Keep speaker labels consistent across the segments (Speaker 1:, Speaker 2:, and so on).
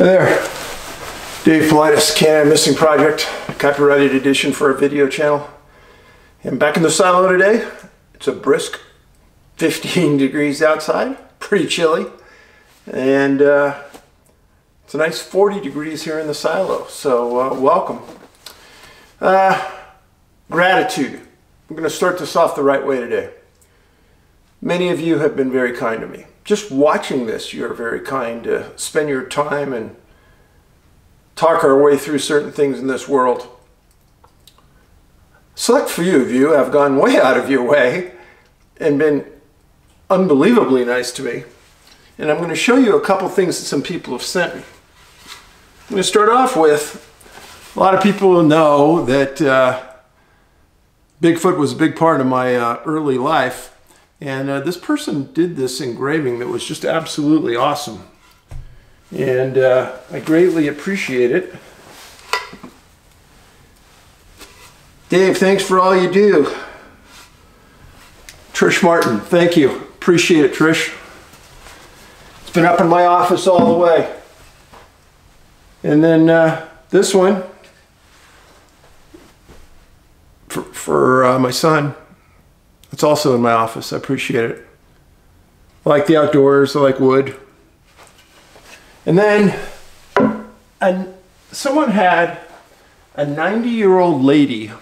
Speaker 1: Hey there, Dave Paulides, Canam Missing Project, copyrighted edition for our video channel. I'm back in the silo today. It's a brisk 15 degrees outside, pretty chilly. And uh, it's a nice 40 degrees here in the silo, so uh, welcome. Uh, gratitude. I'm going to start this off the right way today. Many of you have been very kind to me. Just watching this, you're very kind to spend your time and talk our way through certain things in this world. Select few of you have gone way out of your way and been unbelievably nice to me. And I'm going to show you a couple things that some people have sent me. I'm going to start off with a lot of people know that uh, Bigfoot was a big part of my uh, early life. And uh, this person did this engraving that was just absolutely awesome. And uh, I greatly appreciate it. Dave, thanks for all you do. Trish Martin, thank you. Appreciate it, Trish. It's been up in my office all the way. And then uh, this one, for, for uh, my son. It's also in my office. I appreciate it. I like the outdoors. I like wood. And then and someone had a 90 year old lady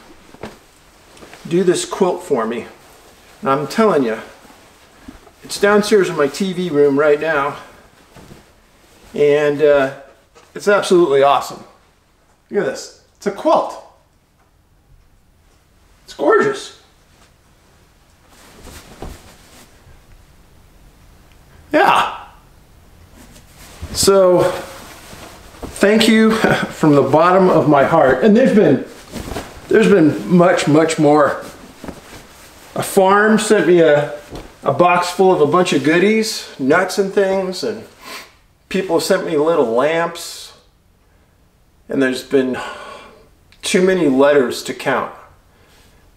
Speaker 1: do this quilt for me. And I'm telling you, it's downstairs in my TV room right now. And uh, it's absolutely awesome. Look at this. It's a quilt It's gorgeous. Yeah. So, thank you from the bottom of my heart. And there's been, there's been much, much more. A farm sent me a, a box full of a bunch of goodies, nuts and things, and people sent me little lamps. And there's been too many letters to count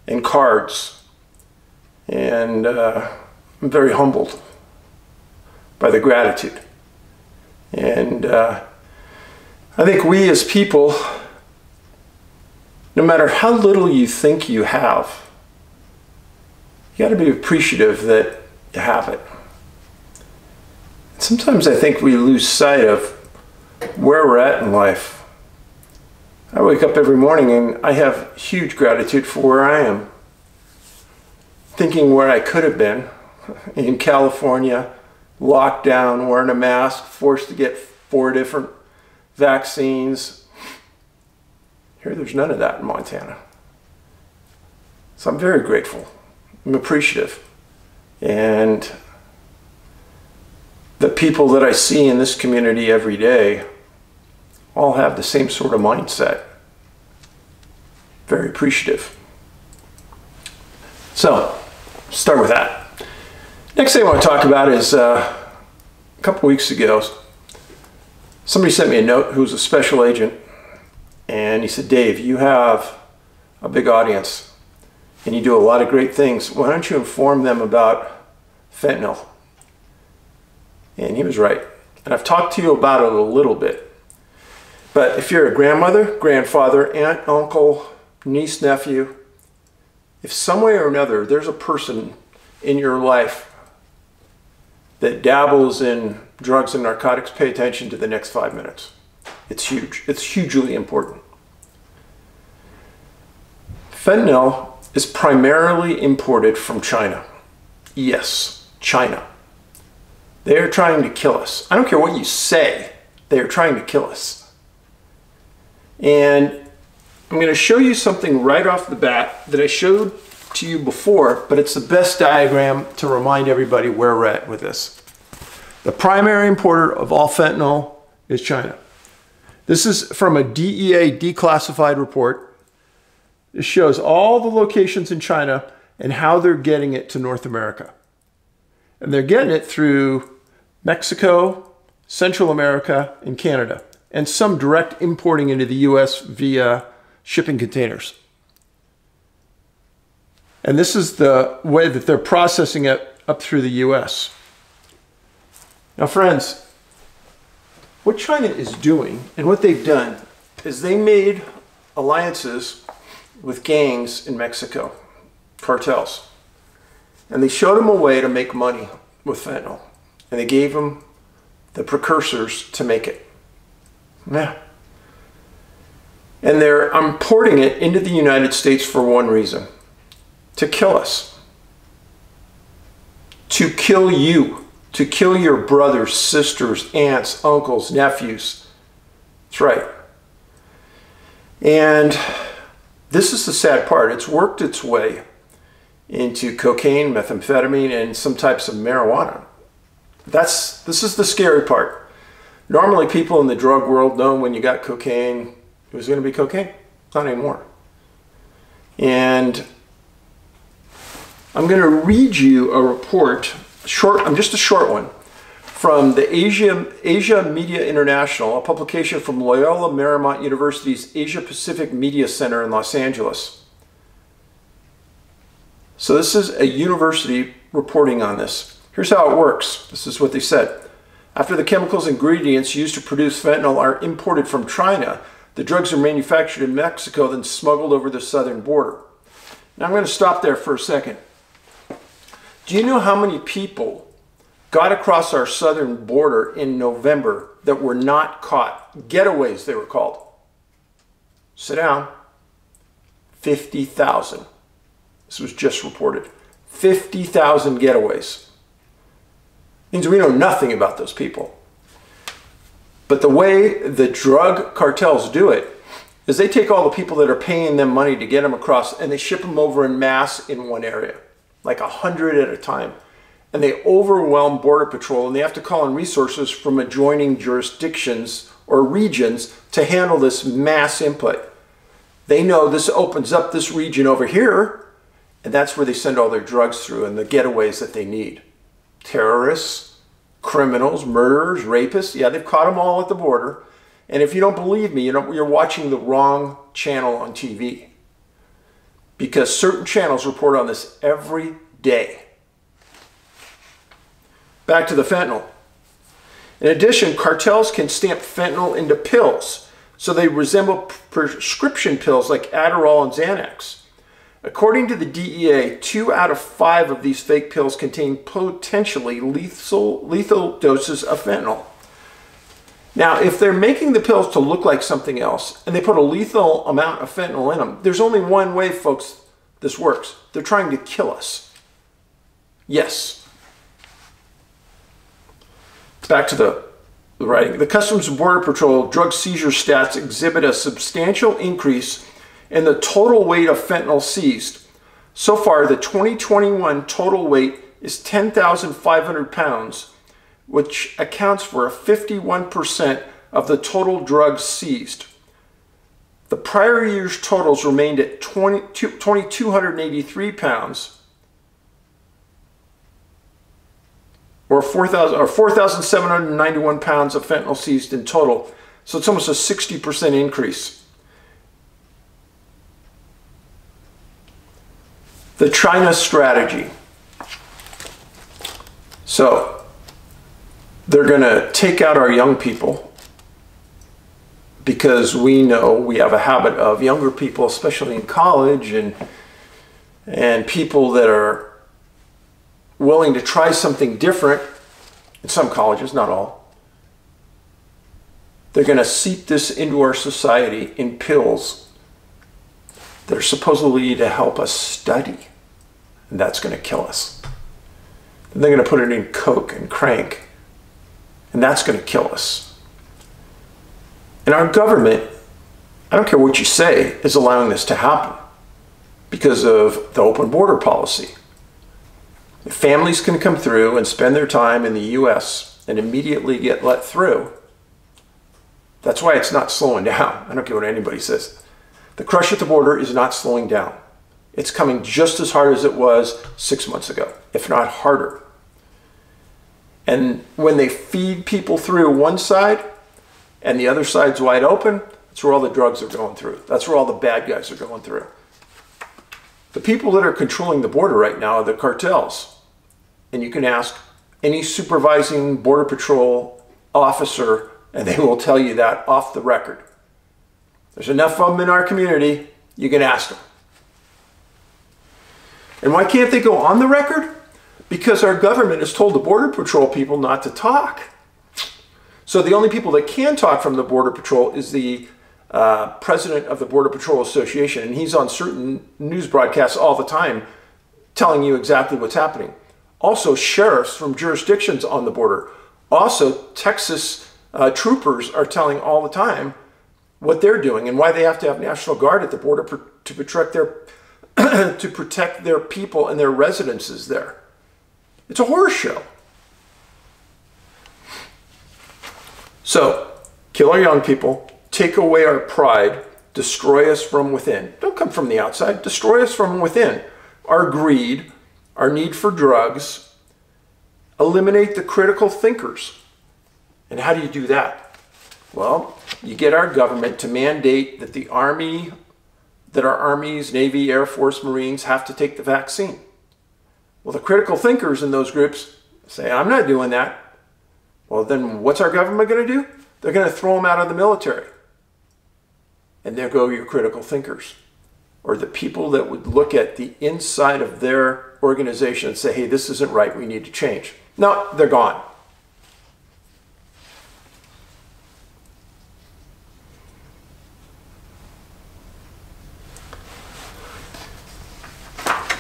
Speaker 1: and cards. And uh, I'm very humbled by the gratitude. And uh, I think we as people, no matter how little you think you have, you got to be appreciative that you have it. Sometimes I think we lose sight of where we're at in life I wake up every morning and I have huge gratitude for where I am. Thinking where I could have been in California, locked down, wearing a mask, forced to get four different vaccines. Here, there's none of that in Montana. So I'm very grateful. I'm appreciative. And the people that I see in this community every day all have the same sort of mindset. Very appreciative. So, start with that. Next thing I want to talk about is uh, a couple weeks ago, somebody sent me a note who's a special agent, and he said, Dave, you have a big audience, and you do a lot of great things. Why don't you inform them about fentanyl? And he was right. And I've talked to you about it a little bit. But if you're a grandmother, grandfather, aunt, uncle, niece, nephew, if some way or another there's a person in your life that dabbles in drugs and narcotics, pay attention to the next five minutes. It's huge. It's hugely important. Fentanyl is primarily imported from China. Yes, China. They are trying to kill us. I don't care what you say, they are trying to kill us. And I'm going to show you something right off the bat that I showed to you before, but it's the best diagram to remind everybody where we're at with this. The primary importer of all fentanyl is China. This is from a DEA declassified report. It shows all the locations in China and how they're getting it to North America. And they're getting it through Mexico, Central America, and Canada and some direct importing into the US via shipping containers. And this is the way that they're processing it up through the US. Now, friends, what China is doing and what they've done is they made alliances with gangs in Mexico, cartels. And they showed them a way to make money with fentanyl. And they gave them the precursors to make it. Yeah. And they're importing it into the United States for one reason to kill us, to kill you, to kill your brothers, sisters, aunts, uncles, nephews. That's right. And this is the sad part. It's worked its way into cocaine, methamphetamine, and some types of marijuana. That's this is the scary part. Normally, people in the drug world know when you got cocaine, it was going to be cocaine. Not anymore. And I'm going to read you a report, short. I'm just a short one, from the Asia Asia Media International, a publication from Loyola Marymount University's Asia Pacific Media Center in Los Angeles. So this is a university reporting on this. Here's how it works. This is what they said. After the chemicals and ingredients used to produce fentanyl are imported from China, the drugs are manufactured in Mexico, then smuggled over the southern border. Now I'm going to stop there for a second. Do you know how many people got across our southern border in November that were not caught? Getaways, they were called. Sit down. 50,000. This was just reported. 50,000 getaways means we know nothing about those people. But the way the drug cartels do it is they take all the people that are paying them money to get them across and they ship them over in mass in one area, like a hundred at a time. And they overwhelm Border Patrol and they have to call in resources from adjoining jurisdictions or regions to handle this mass input. They know this opens up this region over here, and that's where they send all their drugs through and the getaways that they need terrorists, criminals, murderers, rapists. Yeah, they've caught them all at the border. And if you don't believe me, you know, you're watching the wrong channel on TV. Because certain channels report on this every day. Back to the fentanyl. In addition, cartels can stamp fentanyl into pills, so they resemble prescription pills like Adderall and Xanax. According to the DEA, two out of five of these fake pills contain potentially lethal, lethal doses of fentanyl. Now, if they're making the pills to look like something else and they put a lethal amount of fentanyl in them, there's only one way, folks, this works. They're trying to kill us. Yes. Back to the, writing. The Customs and Border Patrol drug seizure stats exhibit a substantial increase in the total weight of fentanyl seized. So far, the 2021 total weight is 10,500 pounds, which accounts for a 51% of the total drugs seized. The prior year's totals remained at 20, 2,283 pounds, or 4,791 pounds of fentanyl seized in total. So it's almost a 60% increase. The China strategy. So they're going to take out our young people because we know we have a habit of younger people, especially in college and and people that are willing to try something different in some colleges, not all. They're going to seep this into our society in pills that are supposedly to help us study and that's going to kill us. Then they're going to put it in coke and crank, and that's going to kill us. And our government, I don't care what you say, is allowing this to happen because of the open border policy. Families can come through and spend their time in the US and immediately get let through. That's why it's not slowing down. I don't care what anybody says. The crush at the border is not slowing down. It's coming just as hard as it was six months ago, if not harder. And when they feed people through one side and the other side's wide open, that's where all the drugs are going through. That's where all the bad guys are going through. The people that are controlling the border right now are the cartels. And you can ask any supervising Border Patrol officer and they will tell you that off the record. There's enough of them in our community, you can ask them. And why can't they go on the record? Because our government has told the Border Patrol people not to talk. So the only people that can talk from the Border Patrol is the uh, president of the Border Patrol Association, and he's on certain news broadcasts all the time telling you exactly what's happening. Also, sheriffs from jurisdictions on the border. Also, Texas uh, troopers are telling all the time what they're doing and why they have to have National Guard at the border to protect their to protect their people and their residences there. It's a horror show. So, kill our young people, take away our pride, destroy us from within. Don't come from the outside, destroy us from within. Our greed, our need for drugs, eliminate the critical thinkers. And how do you do that? Well, you get our government to mandate that the Army, that our armies, Navy, Air Force, Marines have to take the vaccine. Well, the critical thinkers in those groups say, I'm not doing that. Well, then what's our government going to do? They're going to throw them out of the military. And there go your critical thinkers, or the people that would look at the inside of their organization and say, hey, this isn't right, we need to change. No, they're gone.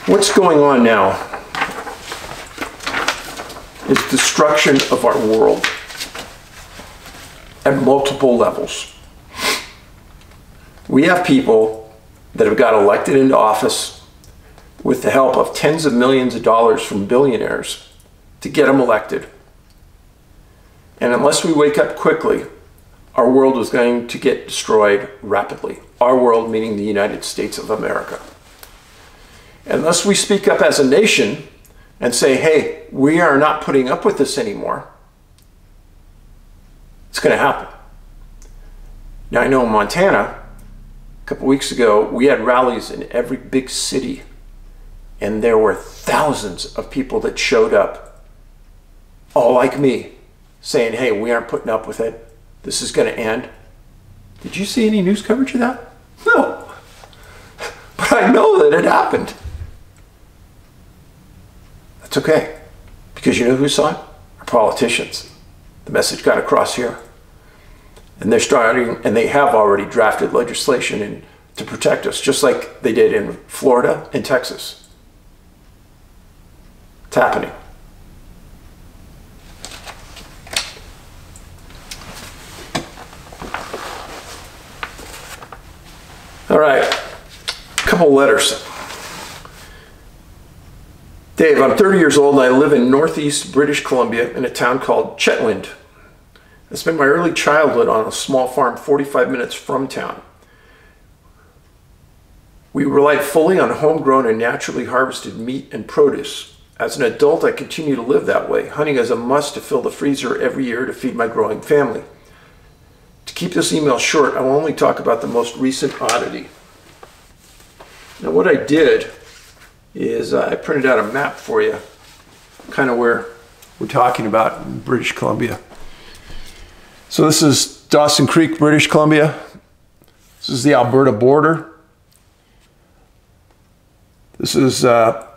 Speaker 1: What's going on now is destruction of our world at multiple levels. We have people that have got elected into office with the help of tens of millions of dollars from billionaires to get them elected. And unless we wake up quickly, our world is going to get destroyed rapidly. Our world meaning the United States of America. Unless we speak up as a nation and say, hey, we are not putting up with this anymore, it's going to happen. Now, I know in Montana, a couple weeks ago, we had rallies in every big city, and there were thousands of people that showed up, all like me, saying, hey, we aren't putting up with it. This is going to end. Did you see any news coverage of that? No. But I know that it happened. It's okay. Because you know who saw it? Our politicians. The message got across here. And they're starting, and they have already drafted legislation in, to protect us, just like they did in Florida and Texas. It's happening. All right, a couple letters. Dave, I'm 30 years old and I live in northeast British Columbia in a town called Chetwynd. I spent my early childhood on a small farm 45 minutes from town. We relied fully on homegrown and naturally harvested meat and produce. As an adult, I continue to live that way. Hunting is a must to fill the freezer every year to feed my growing family. To keep this email short, I will only talk about the most recent oddity. Now, what I did is uh, I printed out a map for you, kind of where we're talking about in British Columbia. So this is Dawson Creek, British Columbia. This is the Alberta border. This is uh,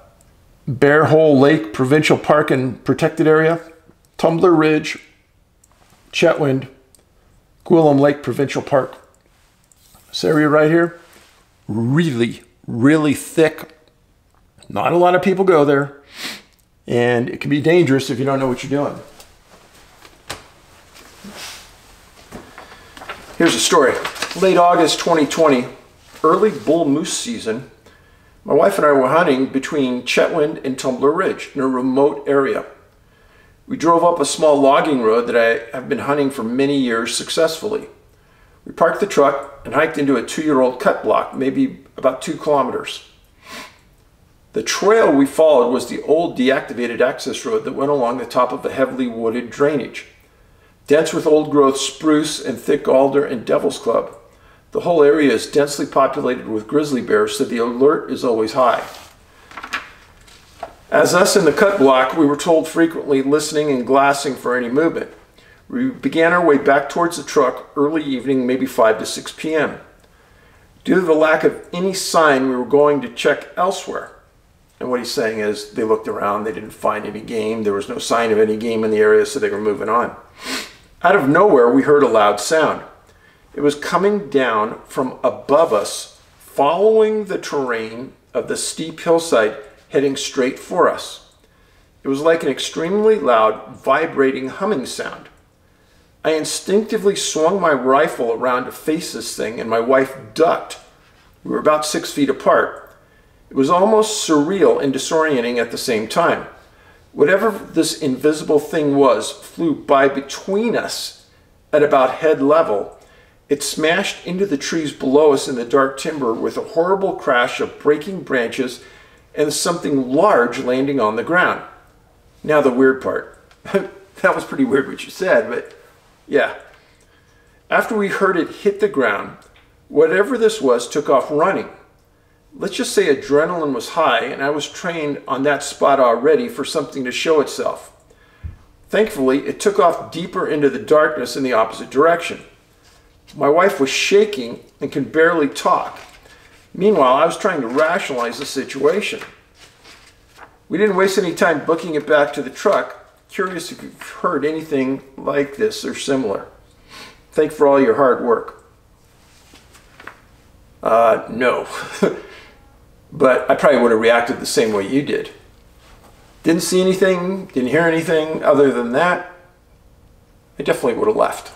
Speaker 1: Bear Hole Lake Provincial Park and Protected Area, Tumbler Ridge, Chetwynd, Gwillim Lake Provincial Park. This area right here, really, really thick not a lot of people go there, and it can be dangerous if you don't know what you're doing. Here's a story. Late August 2020, early bull moose season, my wife and I were hunting between Chetwynd and Tumbler Ridge in a remote area. We drove up a small logging road that I have been hunting for many years successfully. We parked the truck and hiked into a two-year-old cut block, maybe about two kilometers. The trail we followed was the old deactivated access road that went along the top of a heavily wooded drainage. Dense with old growth spruce and thick alder and devil's club. The whole area is densely populated with grizzly bears, so the alert is always high. As us in the cut block, we were told frequently listening and glassing for any movement. We began our way back towards the truck early evening, maybe 5 to 6 p.m. Due to the lack of any sign, we were going to check elsewhere. And what he's saying is they looked around, they didn't find any game, there was no sign of any game in the area, so they were moving on. Out of nowhere, we heard a loud sound. It was coming down from above us, following the terrain of the steep hillside, heading straight for us. It was like an extremely loud, vibrating humming sound. I instinctively swung my rifle around to face this thing, and my wife ducked. We were about six feet apart. It was almost surreal and disorienting at the same time. Whatever this invisible thing was flew by between us at about head level. It smashed into the trees below us in the dark timber with a horrible crash of breaking branches and something large landing on the ground. Now, the weird part. that was pretty weird what you said, but yeah. After we heard it hit the ground, whatever this was took off running. Let's just say adrenaline was high and I was trained on that spot already for something to show itself. Thankfully, it took off deeper into the darkness in the opposite direction. My wife was shaking and could barely talk. Meanwhile, I was trying to rationalize the situation. We didn't waste any time booking it back to the truck Curious if you've heard anything like this or similar. Thank for all your hard work. Uh, no. but I probably would have reacted the same way you did. Didn't see anything, didn't hear anything other than that. I definitely would have left.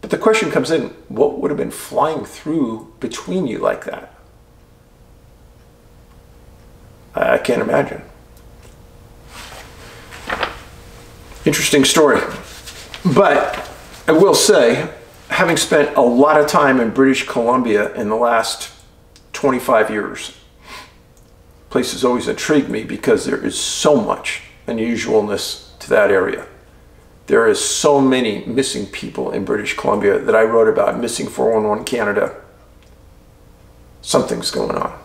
Speaker 1: But the question comes in what would have been flying through between you like that? I can't imagine. Interesting story. But I will say, having spent a lot of time in British Columbia in the last 25 years, place has always intrigued me because there is so much unusualness to that area. There is so many missing people in British Columbia that I wrote about missing 411 Canada. Something's going on.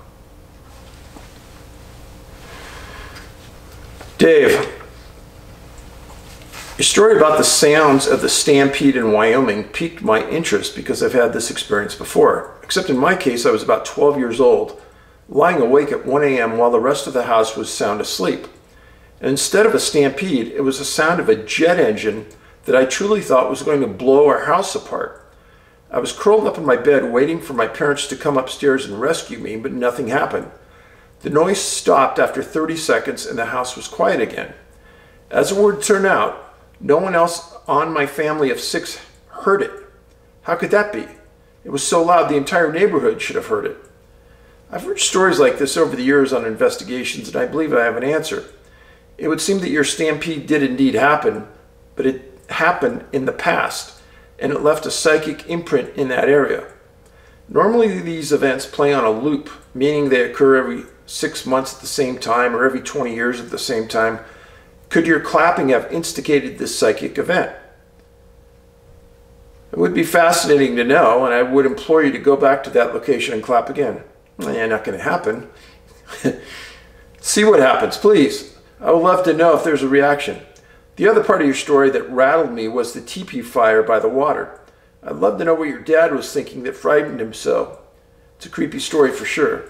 Speaker 1: Dave, your story about the sounds of the stampede in Wyoming piqued my interest because I've had this experience before. Except in my case, I was about 12 years old, lying awake at 1 a.m. while the rest of the house was sound asleep. And instead of a stampede, it was the sound of a jet engine that I truly thought was going to blow our house apart. I was curled up in my bed waiting for my parents to come upstairs and rescue me, but nothing happened. The noise stopped after 30 seconds and the house was quiet again. As it would turn out, no one else on my family of six heard it. How could that be? It was so loud the entire neighborhood should have heard it. I've heard stories like this over the years on investigations, and I believe I have an answer. It would seem that your stampede did indeed happen, but it happened in the past, and it left a psychic imprint in that area. Normally, these events play on a loop, meaning they occur every six months at the same time or every 20 years at the same time, could your clapping have instigated this psychic event? It would be fascinating to know, and I would implore you to go back to that location and clap again. Yeah, not going to happen. See what happens, please. I would love to know if there's a reaction. The other part of your story that rattled me was the teepee fire by the water. I'd love to know what your dad was thinking that frightened him so. It's a creepy story for sure.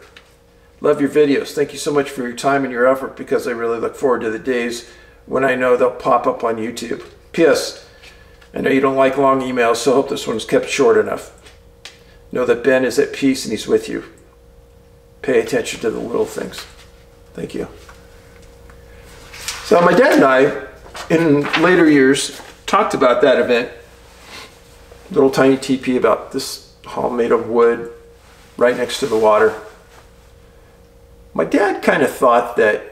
Speaker 1: Love your videos. Thank you so much for your time and your effort because I really look forward to the days when I know they'll pop up on YouTube. P.S. I know you don't like long emails, so I hope this one's kept short enough. Know that Ben is at peace and he's with you. Pay attention to the little things. Thank you. So my dad and I, in later years, talked about that event. Little tiny teepee about this hall made of wood, right next to the water. My dad kind of thought that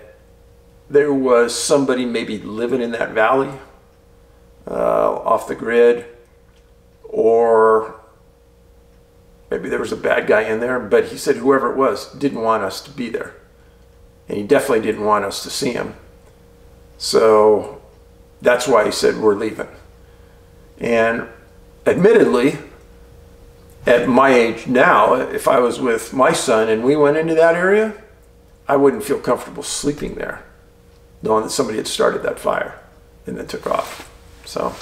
Speaker 1: there was somebody maybe living in that valley uh, off the grid, or maybe there was a bad guy in there, but he said whoever it was didn't want us to be there. And he definitely didn't want us to see him. So that's why he said, We're leaving. And admittedly, at my age now, if I was with my son and we went into that area, I wouldn't feel comfortable sleeping there knowing that somebody had started that fire and then took off. So.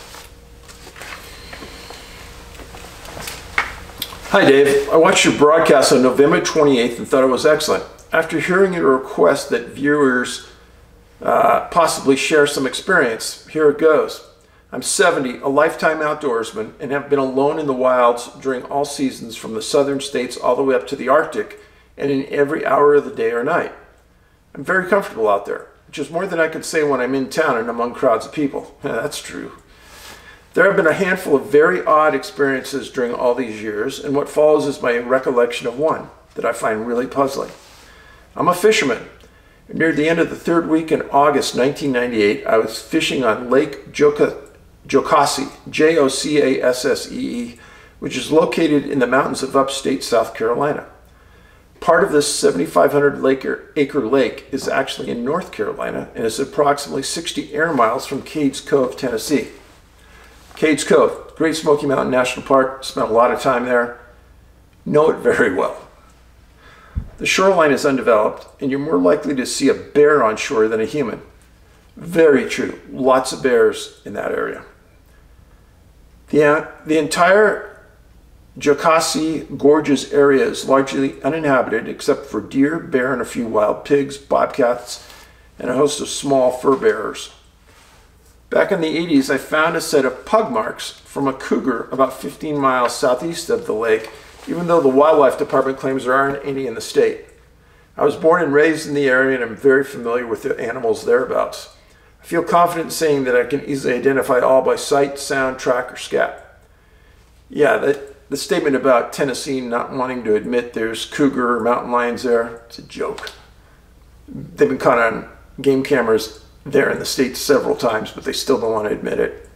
Speaker 1: Hi, Dave. I watched your broadcast on November 28th and thought it was excellent. After hearing your request that viewers uh, possibly share some experience, here it goes. I'm 70, a lifetime outdoorsman, and have been alone in the wilds during all seasons from the southern states all the way up to the Arctic and in every hour of the day or night. I'm very comfortable out there which is more than I could say when I'm in town and among crowds of people. That's true. There have been a handful of very odd experiences during all these years, and what follows is my recollection of one that I find really puzzling. I'm a fisherman. Near the end of the third week in August 1998, I was fishing on Lake Jocassee, J O C A S S E E, which is located in the mountains of upstate South Carolina. Part of this 7,500 acre lake is actually in North Carolina and is approximately 60 air miles from Cades Cove, Tennessee. Cades Cove, Great Smoky Mountain National Park, spent a lot of time there, know it very well. The shoreline is undeveloped, and you're more likely to see a bear on shore than a human. Very true, lots of bears in that area. The, uh, the entire Jocassee Gorges area is largely uninhabited except for deer, bear, and a few wild pigs, bobcats, and a host of small fur bearers. Back in the 80s, I found a set of pug marks from a cougar about 15 miles southeast of the lake, even though the wildlife department claims there aren't any in the state. I was born and raised in the area and I'm very familiar with the animals thereabouts. I feel confident saying that I can easily identify all by sight, sound, track, or scat. Yeah, that, the statement about Tennessee not wanting to admit there's cougar or mountain lions there, it's a joke. They've been caught on game cameras there in the States several times, but they still don't want to admit it.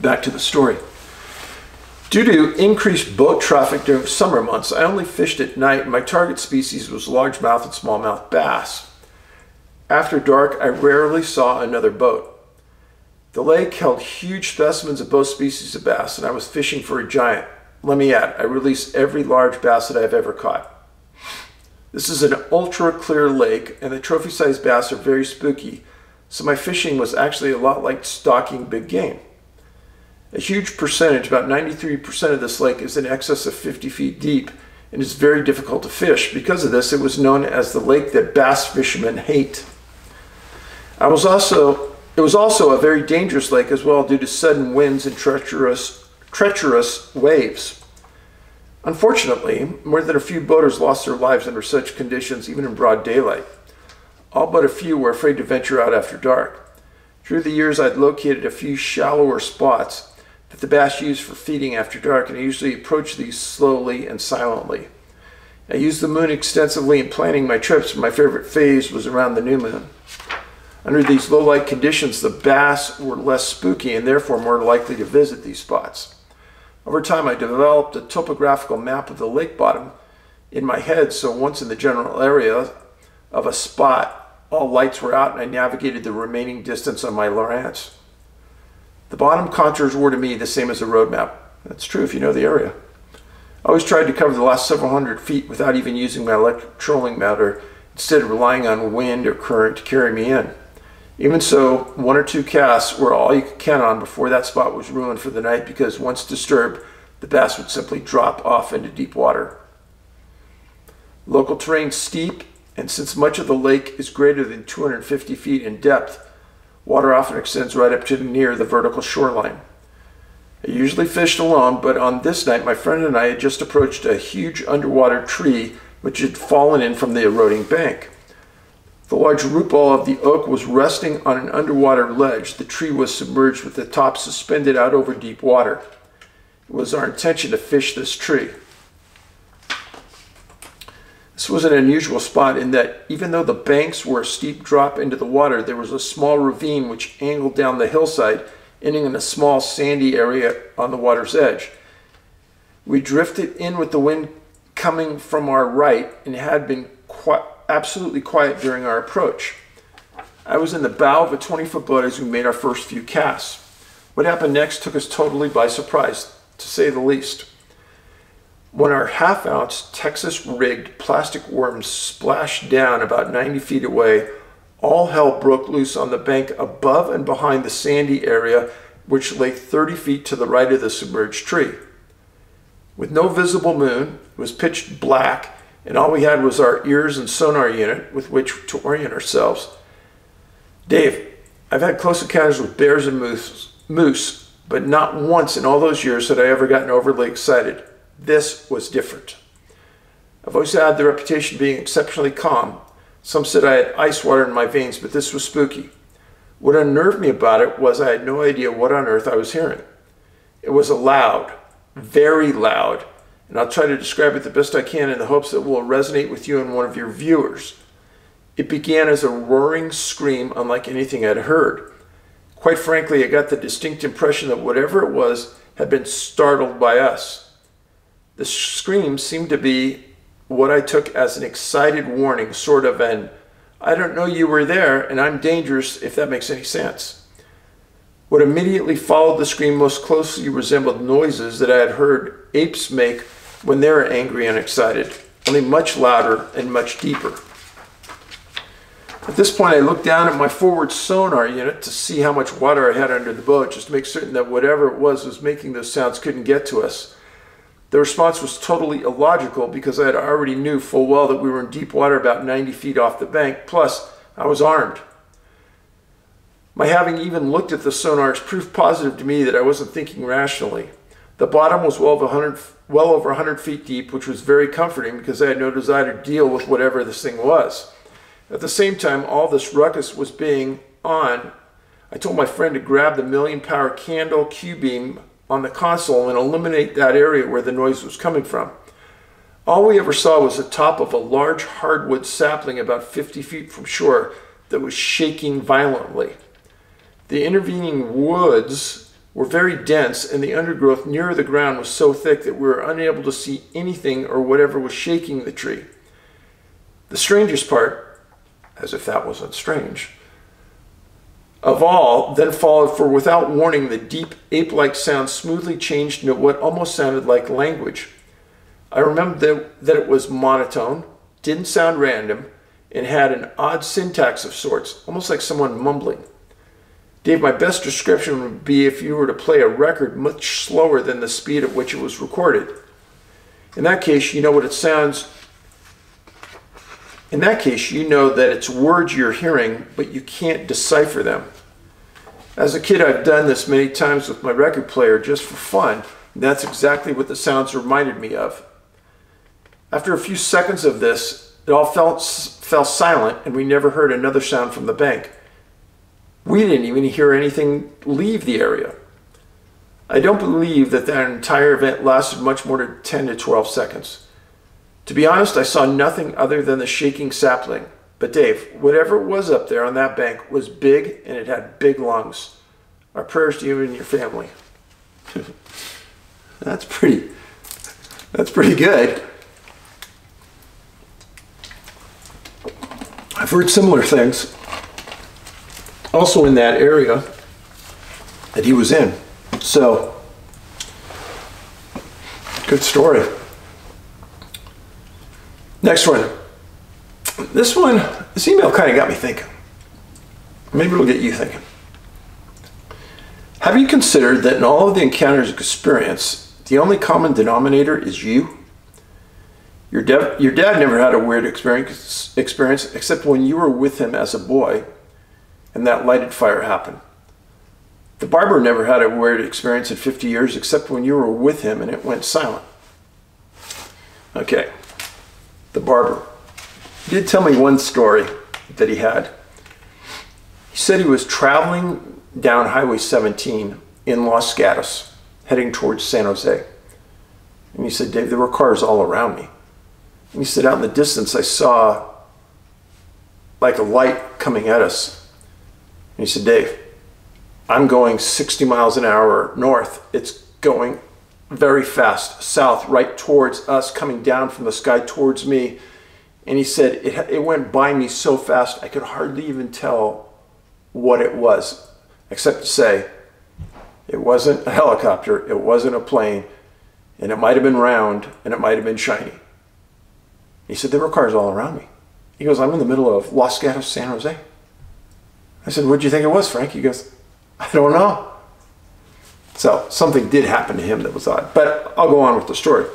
Speaker 1: Back to the story. Due to increased boat traffic during summer months, I only fished at night. My target species was largemouth and smallmouth bass. After dark, I rarely saw another boat. The lake held huge specimens of both species of bass, and I was fishing for a giant. Let me add, I release every large bass that I've ever caught. This is an ultra clear lake, and the trophy sized bass are very spooky, so my fishing was actually a lot like stalking big game. A huge percentage, about 93% of this lake is in excess of 50 feet deep and is very difficult to fish. Because of this, it was known as the lake that bass fishermen hate. I was also, it was also a very dangerous lake as well due to sudden winds and treacherous, treacherous waves. Unfortunately, more than a few boaters lost their lives under such conditions even in broad daylight. All but a few were afraid to venture out after dark. Through the years, I'd located a few shallower spots that the bass use for feeding after dark, and I usually approach these slowly and silently. I used the moon extensively in planning my trips, my favorite phase was around the new moon. Under these low light conditions, the bass were less spooky and therefore more likely to visit these spots. Over time, I developed a topographical map of the lake bottom in my head, so once in the general area of a spot, all lights were out and I navigated the remaining distance on my Lowrance. The bottom contours were to me the same as a road map. That's true if you know the area. I always tried to cover the last several hundred feet without even using my electric trolling motor, instead of relying on wind or current to carry me in. Even so, one or two casts were all you could count on before that spot was ruined for the night because once disturbed, the bass would simply drop off into deep water. Local terrain steep and since much of the lake is greater than 250 feet in depth, water often extends right up to near the vertical shoreline. I usually fished alone, but on this night, my friend and I had just approached a huge underwater tree which had fallen in from the eroding bank. The large root ball of the oak was resting on an underwater ledge. The tree was submerged with the top suspended out over deep water. It was our intention to fish this tree. This was an unusual spot in that even though the banks were a steep drop into the water, there was a small ravine which angled down the hillside, ending in a small sandy area on the water's edge. We drifted in with the wind coming from our right and had been qui- absolutely quiet during our approach. I was in the bow of a 20 foot boat as we made our first few casts. What happened next took us totally by surprise, to say the least. When our half ounce Texas rigged plastic worms splashed down about 90 feet away, all hell broke loose on the bank above and behind the sandy area, which lay 30 feet to the right of the submerged tree. with no visible moon. It was pitch black, and all we had was our ears and sonar unit with which to orient ourselves. Dave, I've had close encounters with bears and moose, moose, but not once in all those years had I ever gotten overly excited. This was different. I've always had the reputation of being exceptionally calm. Some said I had ice water in my veins, but this was spooky. What unnerved me about it was I had no idea what on earth I was hearing. It was a loud, very loud, and I'll try to describe it the best I can in the hopes that it will resonate with you and one of your viewers. It began as a roaring scream unlike anything I'd heard. Quite frankly, I got the distinct impression that whatever it was had been startled by us. The scream seemed to be what I took as an excited warning, sort of an, I don't know you were there and I'm dangerous, if that makes any sense. What immediately followed the scream most closely resembled noises that I had heard apes make when they were angry and excited, only much louder and much deeper. At this point, I looked down at my forward sonar unit to see how much water I had under the boat, just to make certain that whatever it was was making those sounds couldn't get to us. The response was totally illogical because I had already knew full well that we were in deep water about 90 feet off the bank, plus I was armed. My having even looked at the sonar is proof positive to me that I wasn't thinking rationally. The bottom was well over 100, well over 100 feet deep, which was very comforting because I had no desire to deal with whatever this thing was. At the same time, all this ruckus was being on. I told my friend to grab the million power candle Q beam on the console and eliminate that area where the noise was coming from. All we ever saw was the top of a large hardwood sapling about 50 feet from shore that was shaking violently. The intervening woods were very dense, and the undergrowth nearer the ground was so thick that we were unable to see anything or whatever was shaking the tree. The strangest part as if that wasn't strange. Of all, then followed, for without warning, the deep ape like sound smoothly changed into what almost sounded like language. I remember that, that it was monotone, didn't sound random, and had an odd syntax of sorts, almost like someone mumbling. Dave, my best description would be if you were to play a record much slower than the speed at which it was recorded. In that case, you know what it sounds in that case, you know that it's words you're hearing, but you can't decipher them. As a kid, I've done this many times with my record player just for fun. And that's exactly what the sounds reminded me of. After a few seconds of this, it all fell, fell silent and we never heard another sound from the bank. We didn't even hear anything leave the area. I don't believe that that entire event lasted much more than 10 to 12 seconds. To be honest, I saw nothing other than the shaking sapling. But Dave, whatever was up there on that bank was big and it had big lungs. Our prayers to you and your family. that's pretty that's pretty good. I've heard similar things also in that area that he was in. So good story. Next one. This one, this email kind of got me thinking. Maybe it'll get you thinking. Have you considered that in all of the encounters you experience, the only common denominator is you? Your, your dad never had a weird experience, experience except when you were with him as a boy and that lighted fire happened. The barber never had a weird experience in 50 years except when you were with him and it went silent. Okay, the barber. He did tell me one story that he had. He said he was traveling down Highway 17 in Los Gatos, heading towards San Jose. And he said, Dave, there were cars all around me. And he said, out in the distance, I saw like a light coming at us. He said, Dave, I'm going 60 miles an hour north. It's going very fast south, right towards us, coming down from the sky towards me. And he said, it, it went by me so fast, I could hardly even tell what it was, except to say, it wasn't a helicopter, it wasn't a plane, and it might have been round, and it might have been shiny. He said, there were cars all around me. He goes, I'm in the middle of Los Gatos, San Jose. I said, what'd you think it was, Frank? He goes, I don't know. So something did happen to him that was odd. But I'll go on with the story.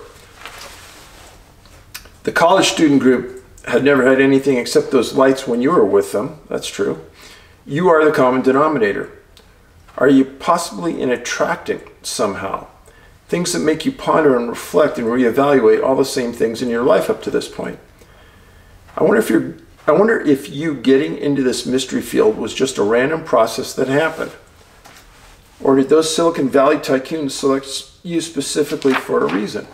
Speaker 1: The college student group had never had anything except those lights when you were with them. That's true. You are the common denominator. Are you possibly in attracting somehow? Things that make you ponder and reflect and reevaluate all the same things in your life up to this point. I wonder if you're I wonder if you getting into this mystery field was just a random process that happened. Or did those Silicon Valley tycoons select you specifically for a reason?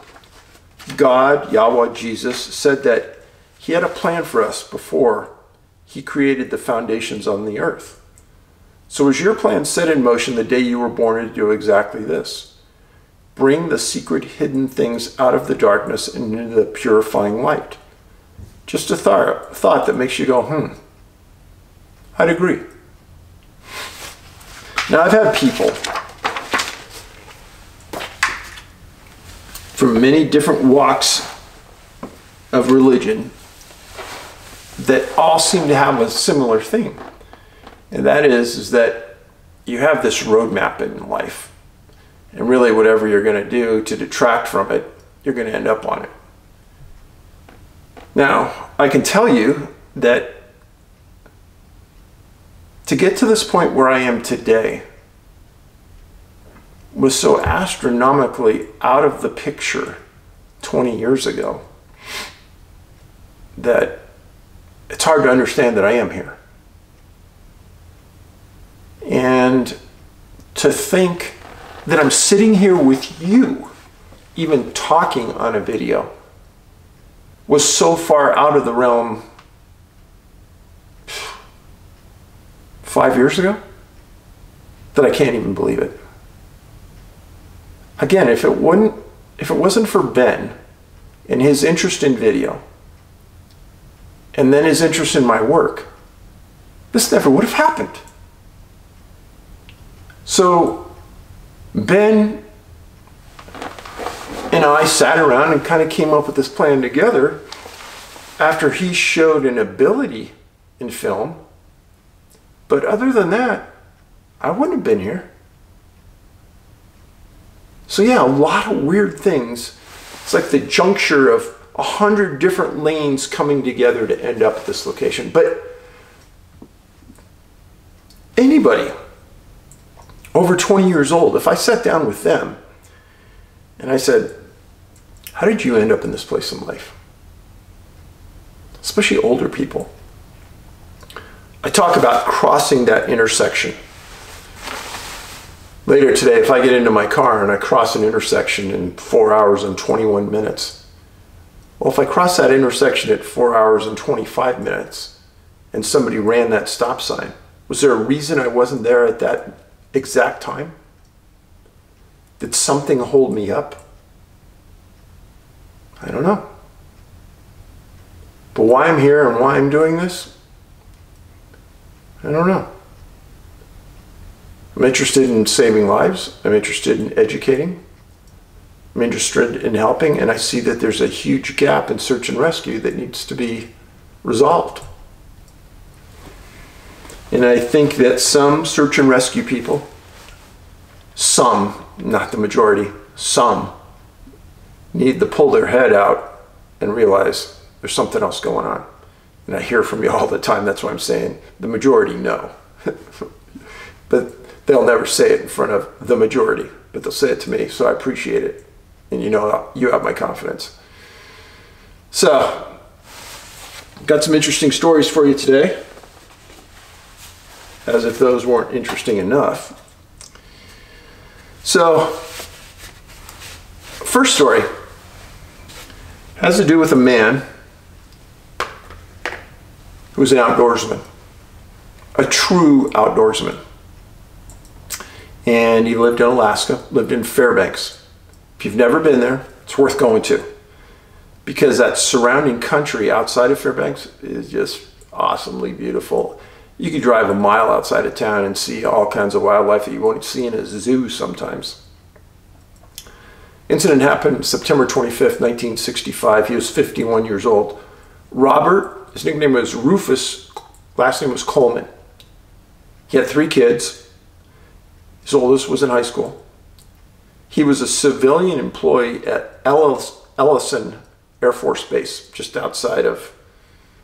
Speaker 1: God, Yahweh, Jesus, said that He had a plan for us before He created the foundations on the earth. So was your plan set in motion the day you were born to do exactly this? Bring the secret hidden things out of the darkness and into the purifying light. Just a th- thought that makes you go, hmm, I'd agree. Now, I've had people from many different walks of religion that all seem to have a similar thing. And that is, is that you have this roadmap in life. And really, whatever you're going to do to detract from it, you're going to end up on it. Now, I can tell you that to get to this point where I am today was so astronomically out of the picture 20 years ago that it's hard to understand that I am here. And to think that I'm sitting here with you, even talking on a video was so far out of the realm five years ago that I can't even believe it. Again, if it wouldn't, if it wasn't for Ben and his interest in video, and then his interest in my work, this never would have happened. So Ben and I sat around and kind of came up with this plan together after he showed an ability in film. But other than that, I wouldn't have been here. So, yeah, a lot of weird things. It's like the juncture of a hundred different lanes coming together to end up at this location. But anybody over 20 years old, if I sat down with them and I said, how did you end up in this place in life? Especially older people. I talk about crossing that intersection. Later today, if I get into my car and I cross an intersection in four hours and 21 minutes, well, if I cross that intersection at four hours and 25 minutes and somebody ran that stop sign, was there a reason I wasn't there at that exact time? Did something hold me up? I don't know. But why I'm here and why I'm doing this, I don't know. I'm interested in saving lives. I'm interested in educating. I'm interested in helping, and I see that there's a huge gap in search and rescue that needs to be resolved. And I think that some search and rescue people, some, not the majority, some, need to pull their head out and realize there's something else going on. And I hear from you all the time. That's why I'm saying the majority know. but they'll never say it in front of the majority, but they'll say it to me. So I appreciate it. And you know, you have my confidence. So, got some interesting stories for you today. As if those weren't interesting enough. So, first story has to do with a man who's an outdoorsman, a true outdoorsman. And he lived in Alaska, lived in Fairbanks. If you've never been there, it's worth going to because that surrounding country outside of Fairbanks is just awesomely beautiful. You could drive a mile outside of town and see all kinds of wildlife that you won't see in a zoo sometimes. Incident happened September 25th, 1965. He was 51 years old. Robert, his nickname was Rufus, last name was Coleman. He had three kids. His oldest was in high school. He was a civilian employee at Ellis, Eielson Air Force Base, just outside of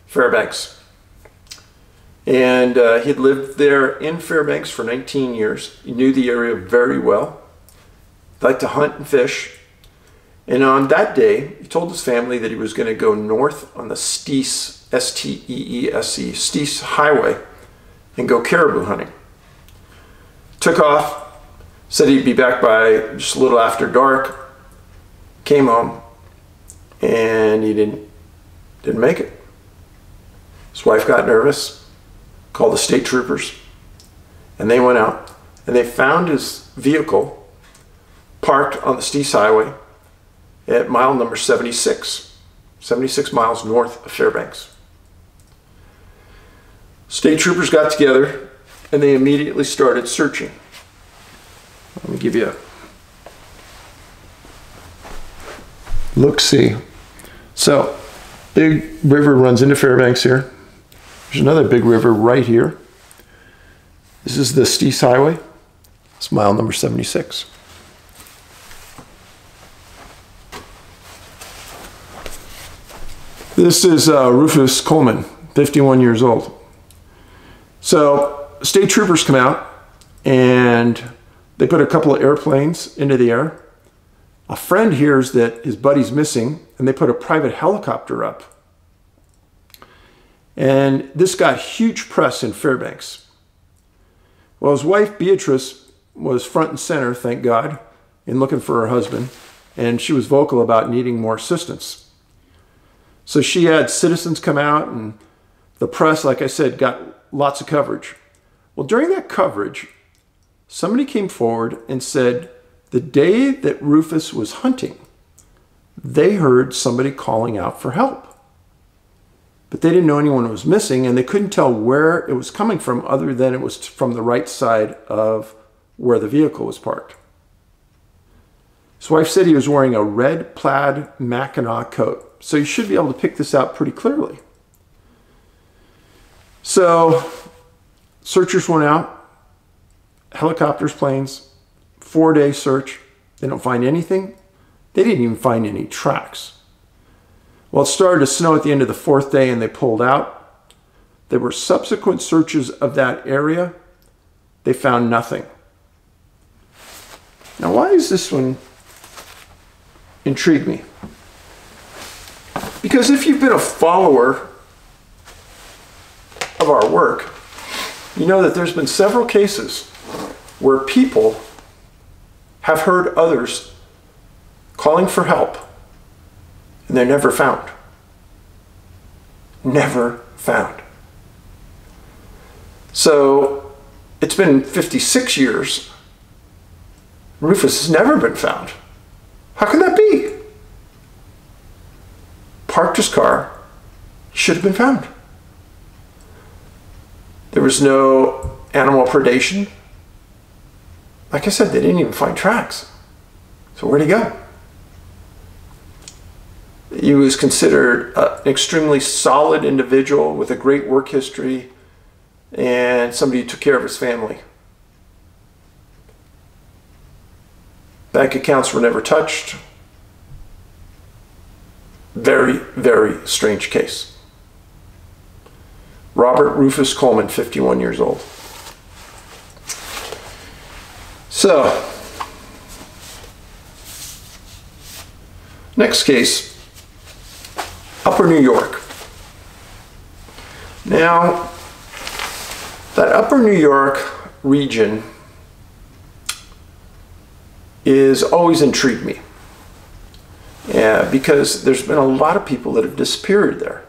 Speaker 1: Fairbanks. And uh, he'd lived there in Fairbanks for 19 years. He knew the area very well. He liked to hunt and fish. And on that day, he told his family that he was going to go north on the Steese, S T E Steese Highway, and go caribou hunting. Took off, said he'd be back by just a little after dark, came home, and he didn't, didn't make it. His wife got nervous, called the state troopers, and they went out and they found his vehicle parked on the Steese Highway at mile number 76, 76 miles north of Fairbanks. State troopers got together and they immediately started searching. Let me give you a look see. So, big river runs into Fairbanks here. There's another big river right here. This is the Steese Highway. It's mile number 76. This is uh, Rufus Coleman, 51 years old. So state troopers come out and they put a couple of airplanes into the air. A friend hears that his buddy's missing and they put a private helicopter up and this got huge press in Fairbanks. Well, his wife Beatrice was front and center, thank God, in looking for her husband, and she was vocal about needing more assistance. So she had citizens come out, and the press, like I said, got lots of coverage. Well, during that coverage, somebody came forward and said the day that Rufus was hunting, they heard somebody calling out for help but they didn't know anyone was missing and they couldn't tell where it was coming from other than it was from the right side of where the vehicle was parked. His wife said he was wearing a red plaid Mackinaw coat, so you should be able to pick this out pretty clearly. So, searchers went out, helicopters, planes, four day search. They don't find anything. They didn't even find any tracks. Well, it started to snow at the end of the fourth day and they pulled out. There were subsequent searches of that area. They found nothing. Now, why does this one intrigue me? Because if you've been a follower of our work, you know that there's been several cases where people have heard others calling for help and they're never found. Never found. So it's been 56 years. Rufus has never been found. How can that be? His car, should have been found. There was no animal predation. Like I said, they didn't even find tracks. So where'd he go? He was considered uh, an extremely solid individual with a great work history and somebody who took care of his family. Bank accounts were never touched. Very, very strange case. Robert Rufus Coleman, 51 years old. So, next case Upper New York. Now, that Upper New York region is always intrigued me. Yeah, because there's been a lot of people that have disappeared there.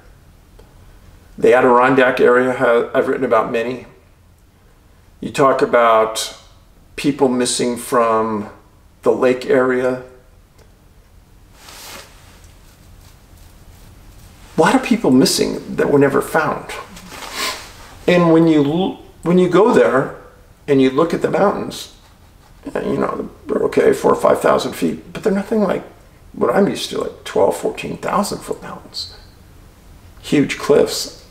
Speaker 1: The Adirondack area, I've written about many. You talk about people missing from the lake area, a lot of people missing that were never found. And when you when you go there and you look at the mountains, uh, you know, they're okay, four or 5,000 feet, but they're nothing like what I'm used to, like 12, 14,000 foot mountains. Huge cliffs.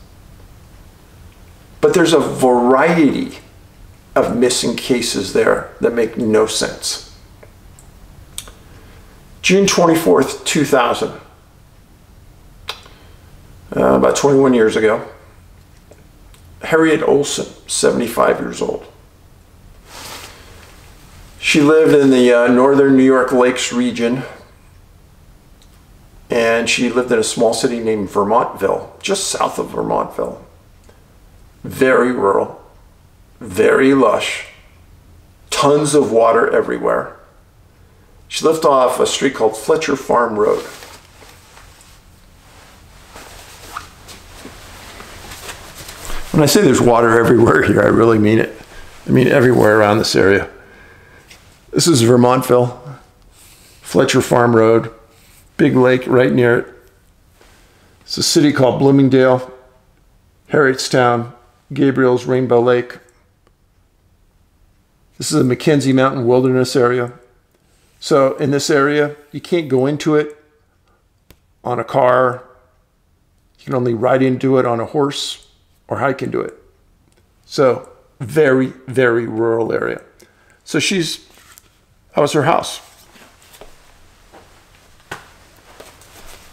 Speaker 1: But there's a variety of missing cases there that make no sense. June 24th, 2000. Uh, about 21 years ago. Harriet Olson, 75 years old. She lived in the uh, northern New York Lakes region, and she lived in a small city named Vermontville, just south of Vermontville. Very rural, very lush, tons of water everywhere. She lived off a street called Fletcher Farm Road. When I say there's water everywhere here, I really mean it. I mean everywhere around this area. This is Vermontville, Fletcher Farm Road, big lake right near it. It's a city called Bloomingdale, Harrietstown, Gabriel's Rainbow Lake. This is a McKenzie Mountain Wilderness area. So in this area, you can't go into it on a car. You can only ride into it on a horse or hike into it. So very, very rural area. So she's, that was her house.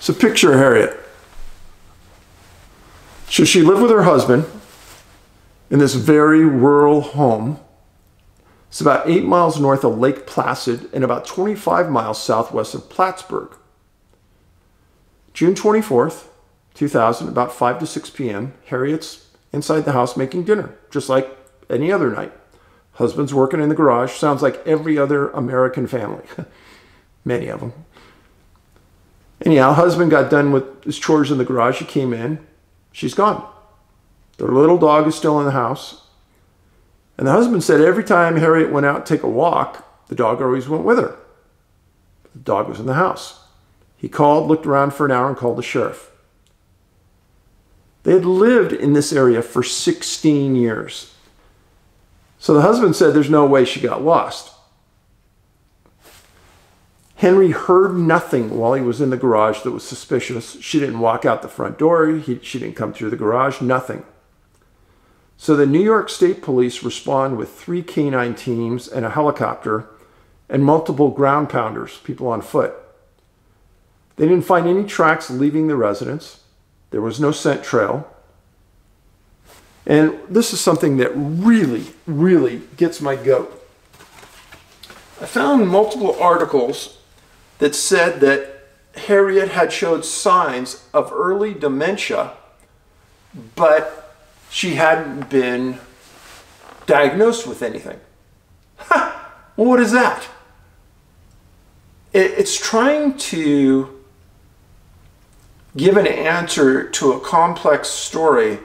Speaker 1: So picture Harriet. So she lived with her husband in this very rural home. It's about eight miles north of Lake Placid and about 25 miles southwest of Plattsburgh. June 24th, 2000, about 5 to 6 p.m., Harriet's inside the house making dinner, just like any other night. Husband's working in the garage. Sounds like every other American family. Many of them. Anyhow, husband got done with his chores in the garage. He came in. She's gone. Their little dog is still in the house. And the husband said every time Harriet went out to take a walk, the dog always went with her. The dog was in the house. He called, looked around for an hour, and called the sheriff. They had lived in this area for 16 years. So the husband said there's no way she got lost. Henry heard nothing while he was in the garage that was suspicious. She didn't walk out the front door. He, she didn't come through the garage, nothing. So the New York State Police respond with three canine teams and a helicopter and multiple ground pounders, people on foot. They didn't find any tracks leaving the residence. There was no scent trail. And this is something that really, really gets my goat. I found multiple articles that said that Harriet had showed signs of early dementia, but she hadn't been diagnosed with anything. Ha! What is that? It's trying to give an answer to a complex story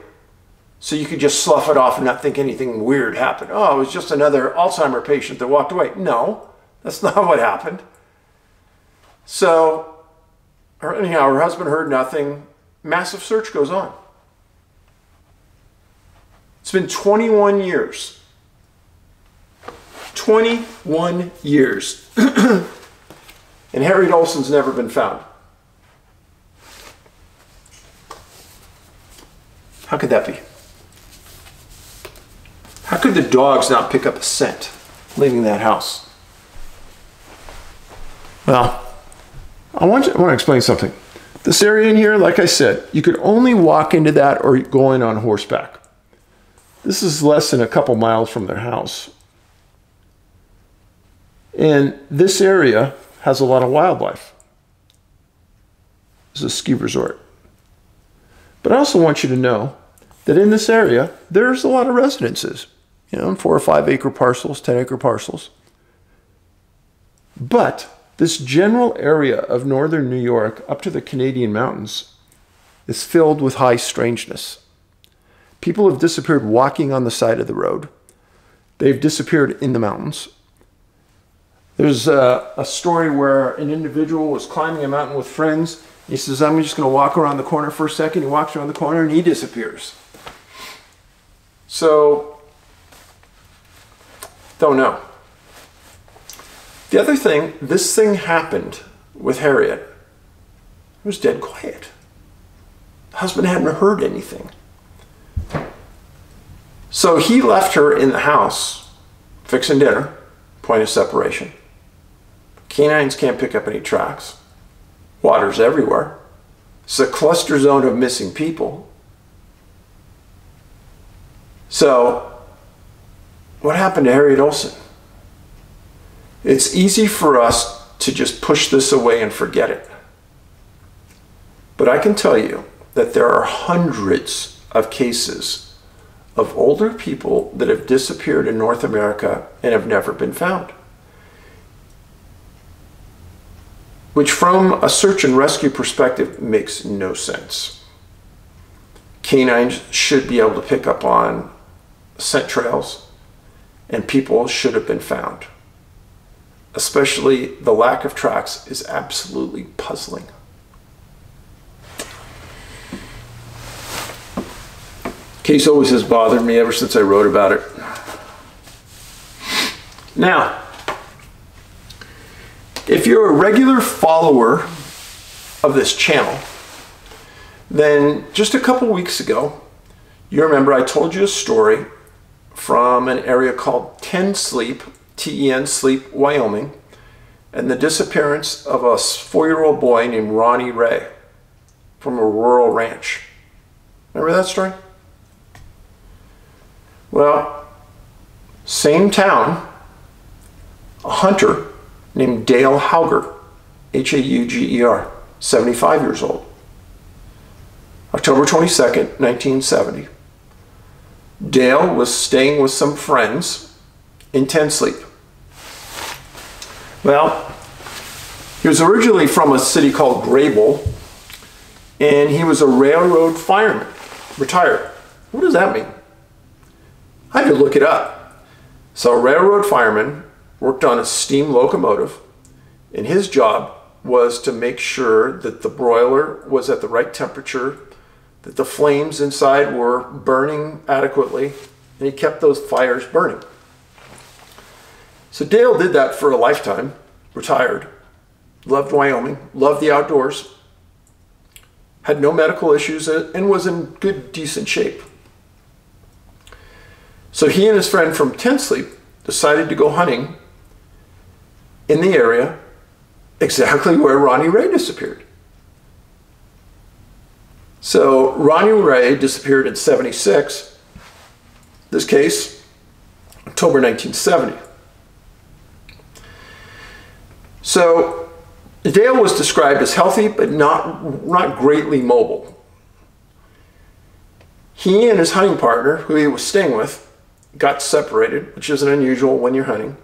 Speaker 1: so you could just slough it off and not think anything weird happened. Oh, it was just another Alzheimer patient that walked away. No, that's not what happened. So, anyhow, her husband heard nothing. Massive search goes on. It's been 21 years. 21 years. and Harriet Olson's never been found. How could that be? How could the dogs not pick up a scent leaving that house? Well, I want, to, I want to explain something. This area in here, like I said, you could only walk into that or go in on horseback. This is less than a couple miles from their house. And this area has a lot of wildlife. It's a ski resort. But I also want you to know that in this area, there's a lot of residences, you know, four or five acre parcels, 10 acre parcels. But this general area of northern New York up to the Canadian mountains is filled with high strangeness. People have disappeared walking on the side of the road. They've disappeared in the mountains. There's a, a story where an individual was climbing a mountain with friends. He says, I'm just going to walk around the corner for a second. He walks around the corner and he disappears. So, don't know. The other thing, this thing happened with Harriet. It was dead quiet. The husband hadn't heard anything. So he left her in the house, fixing dinner, point of separation. Canines can't pick up any tracks. Water's everywhere. It's a cluster zone of missing people. So, what happened to Harriet Olson? It's easy for us to just push this away and forget it. But I can tell you that there are hundreds of cases of older people that have disappeared in North America and have never been found. Which, from a search and rescue perspective, makes no sense. Canines should be able to pick up on scent trails, and people should have been found. Especially the lack of tracks is absolutely puzzling. Case always has bothered me ever since I wrote about it. Now, if you're a regular follower of this channel, then just a couple weeks ago, you remember I told you a story from an area called Ten Sleep, T-E-N Sleep, Wyoming, and the disappearance of a four-year-old boy named Ronnie Ray from a rural ranch. Remember that story? Well, same town, a hunter named Dale Hauger, H A U G E R, 75 years old. October 22nd, 1970. Dale was staying with some friends in Ten Sleep. Well, he was originally from a city called Greybull, and he was a railroad fireman, retired. What does that mean? I had to look it up. So a railroad fireman worked on a steam locomotive, and his job was to make sure that the broiler was at the right temperature, that the flames inside were burning adequately, and he kept those fires burning. So Dale did that for a lifetime, retired, loved Wyoming, loved the outdoors, had no medical issues, uh, and was in good, decent shape. So he and his friend from Ten Sleep decided to go hunting in the area exactly where Ronnie Ray disappeared. So Ronnie Ray disappeared in 76. This case, October 1970. So Dale was described as healthy but not, not greatly mobile. He and his hunting partner, who he was staying with, got separated, which isn't unusual when you're hunting.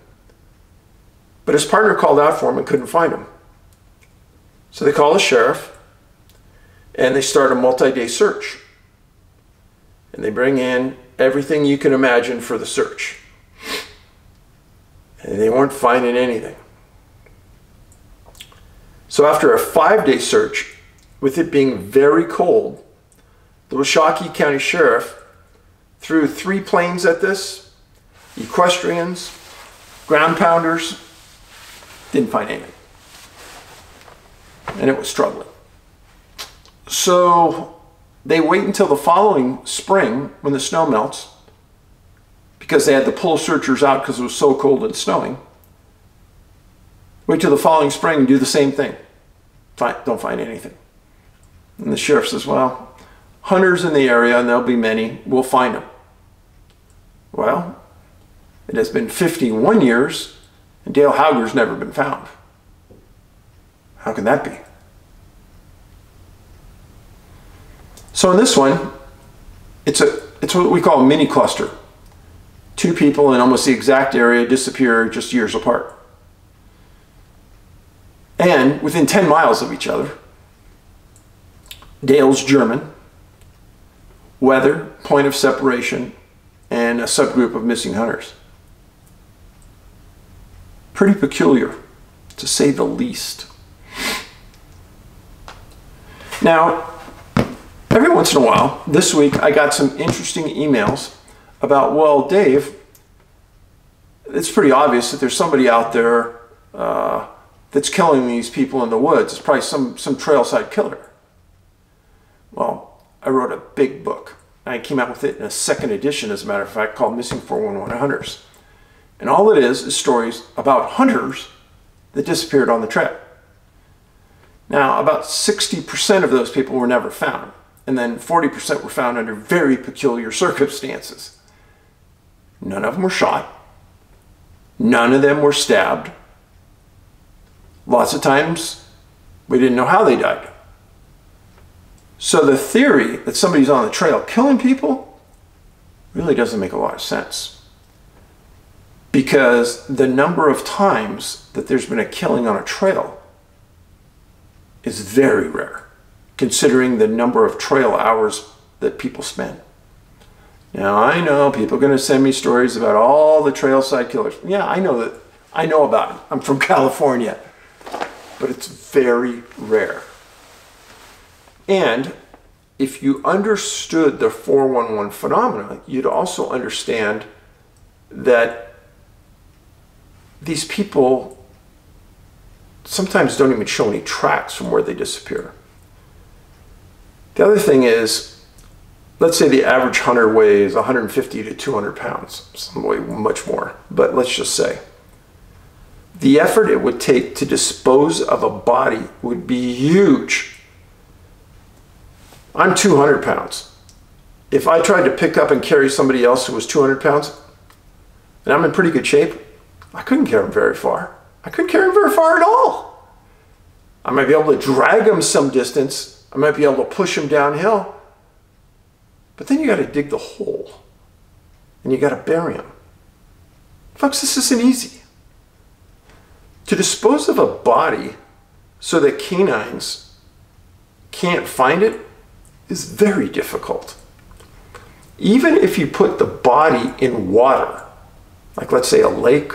Speaker 1: But his partner called out for him and couldn't find him. So they call the sheriff and they start a multi-day search. And they bring in everything you can imagine for the search. And they weren't finding anything. So after a five-day search, with it being very cold, the Washakie County Sheriff threw three planes at this, equestrians, ground pounders, didn't find anything. And it was struggling. So they wait until the following spring when the snow melts because they had to pull searchers out because it was so cold and snowing. Wait till the following spring and do the same thing. Find, don't find anything. And the sheriff says, well, hunters in the area, and there'll be many, we'll find them. Well, it has been 51 years and Dale Hauger's never been found. How can that be? So in this one, it's a it's what we call a mini cluster. Two people in almost the exact area disappear just years apart. And within 10 miles of each other. Dale's German, weather, point of separation, and a subgroup of missing hunters. Pretty peculiar, to say the least. Now, every once in a while, this week I got some interesting emails about, well, Dave, it's pretty obvious that there's somebody out there uh, that's killing these people in the woods. It's probably some, some trailside killer. Well, I wrote a big book I came out with it in a second edition, as a matter of fact, called Missing 411 Hunters. And all it is is stories about hunters that disappeared on the trail. Now, about 60% of those people were never found, and then 40% were found under very peculiar circumstances. None of them were shot, none of them were stabbed. Lots of times, we didn't know how they died. So the theory that somebody's on the trail killing people really doesn't make a lot of sense. Because the number of times that there's been a killing on a trail is very rare, considering the number of trail hours that people spend. Now I know people are going to send me stories about all the trailside killers. Yeah, I know that. I know about them. I'm from California. But it's very rare. And if you understood the 411 phenomena, you'd also understand that these people sometimes don't even show any tracks from where they disappear. The other thing is, let's say the average hunter weighs 150 to 200 pounds, some weigh much more, but let's just say. The effort it would take to dispose of a body would be huge. I'm 200 pounds. If I tried to pick up and carry somebody else who was 200 pounds, and I'm in pretty good shape, I couldn't carry him very far. I couldn't carry him very far at all. I might be able to drag him some distance. I might be able to push him downhill. But then you got to dig the hole and you got to bury him. Folks, this isn't easy. To dispose of a body so that canines can't find it is very difficult. Even if you put the body in water, like let's say a lake,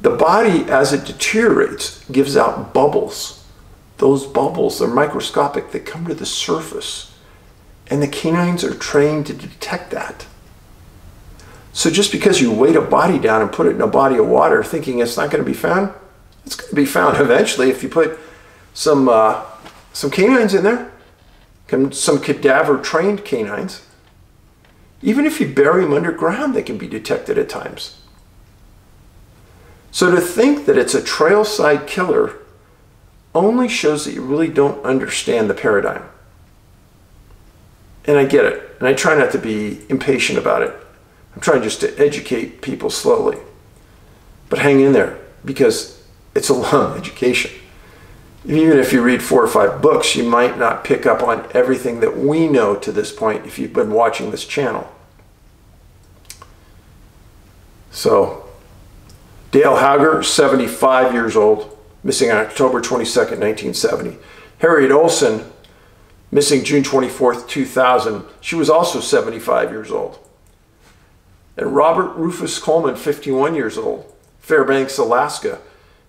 Speaker 1: the body as it deteriorates gives out bubbles. Those bubbles are microscopic, they come to the surface. And the canines are trained to detect that. So just because you weight a body down and put it in a body of water thinking it's not going to be found, it's going to be found eventually if you put some, uh, some canines in there some cadaver trained canines. Even if you bury them underground, they can be detected at times. So to think that it's a trailside killer only shows that you really don't understand the paradigm. And I get it, and I try not to be impatient about it. I'm trying just to educate people slowly. But hang in there, because it's a long education even if you read four or five books, you might not pick up on everything that we know to this point if you've been watching this channel. So, Dale Hauger, 75 years old, missing on October 22nd, 1970. Harriet Olson, missing June 24th, 2000. She was also 75 years old. And Robert Rufus Coleman, 51 years old, Fairbanks, Alaska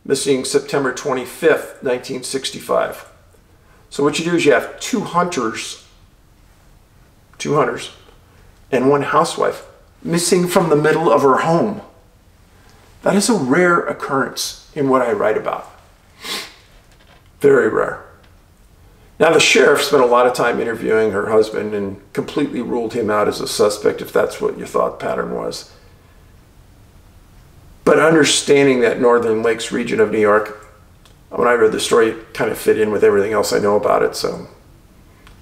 Speaker 1: missing September 25th, 1965. So what you do is you have two hunters, two hunters, and one housewife missing from the middle of her home. That is a rare occurrence in what I write about. Very rare. Now, the sheriff spent a lot of time interviewing her husband and completely ruled him out as a suspect, if that's what your thought pattern was. But understanding that Northern Lakes region of New York, when I read the story, it kind of fit in with everything else I know about it. So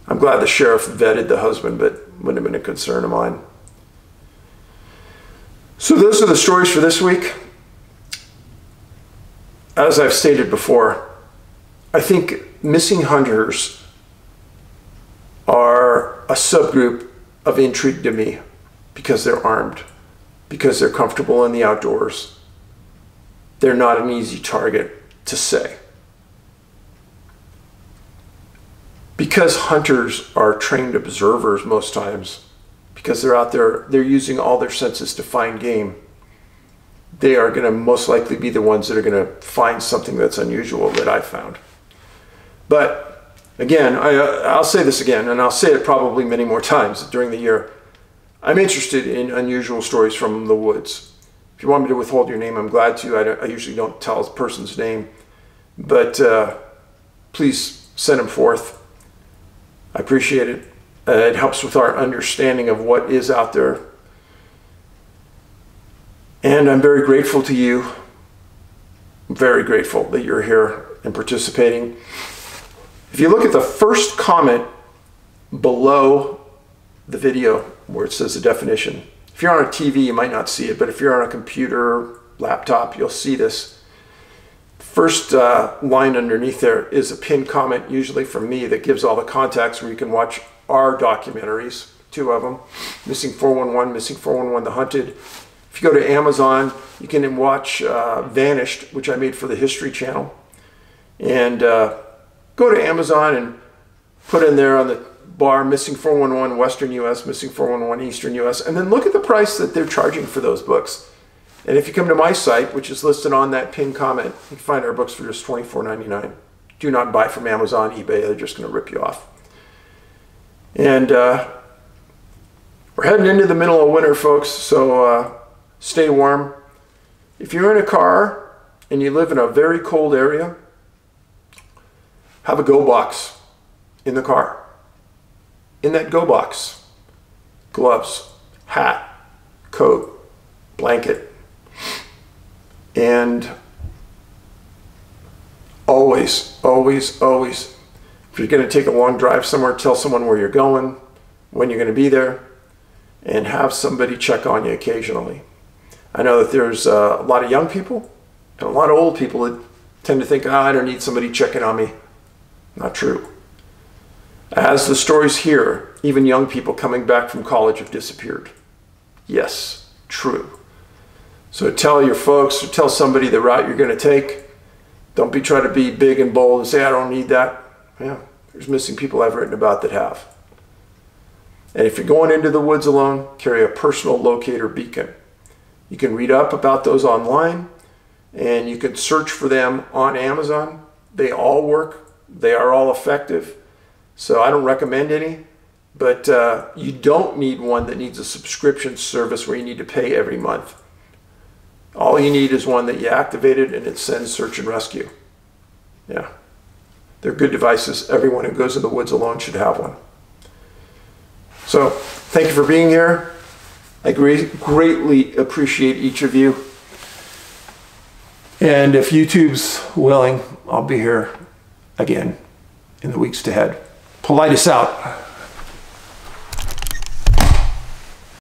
Speaker 1: I'm glad the sheriff vetted the husband, but wouldn't have been a concern of mine. So those are the stories for this week. As I've stated before, I think missing hunters are a subgroup of intrigue to me because they're armed because they're comfortable in the outdoors. They're not an easy target to say. Because hunters are trained observers most times, because they're out there, they're using all their senses to find game, they are going to most likely be the ones that are going to find something that's unusual that I found. But again, I, I'll say this again, and I'll say it probably many more times during the year. I'm interested in unusual stories from the woods. If you want me to withhold your name, I'm glad to. I, I usually don't tell a person's name, but uh, please send them forth. I appreciate it. Uh, it helps with our understanding of what is out there. And I'm very grateful to you, very grateful that you're here and participating. If you look at the first comment below the video where it says the definition, if you're on a TV, you might not see it, but if you're on a computer, laptop, you'll see this. First uh, line underneath there is a pinned comment, usually from me, that gives all the contacts where you can watch our documentaries, two of them, Missing 411, Missing 411, The Hunted. If you go to Amazon, you can watch uh, Vanished, which I made for the History Channel. And uh, go to Amazon and put in there on the bar Missing 411 Western US, Missing 411 Eastern US, and then look at the price that they're charging for those books. And if you come to my site, which is listed on that pinned comment, you can find our books for just $24.99. Do not buy from Amazon, eBay, they're just going to rip you off. And uh, we're heading into the middle of winter, folks, so uh, stay warm. If you're in a car and you live in a very cold area, have a go box in the car. In that go box, gloves, hat, coat, blanket, and always, always, always, if you're going to take a long drive somewhere, tell someone where you're going, when you're going to be there, and have somebody check on you occasionally. I know that there's uh, a lot of young people and a lot of old people that tend to think, oh, I don't need somebody checking on me. Not true. As the stories here, even young people coming back from college have disappeared. Yes, true. So tell your folks or tell somebody the route you're going to take. Don't be trying to be big and bold and say, I don't need that. Yeah, there's missing people I've written about that have. And if you're going into the woods alone, carry a personal locator beacon. You can read up about those online and you can search for them on Amazon. They all work, they are all effective. So I don't recommend any, but uh, you don't need one that needs a subscription service where you need to pay every month. All you need is one that you activated and it sends search and rescue. Yeah. They're good devices. Everyone who goes in the woods alone should have one. So, thank you for being here. I greatly appreciate each of you. And if YouTube's willing, I'll be here again in the weeks ahead. Paulides out.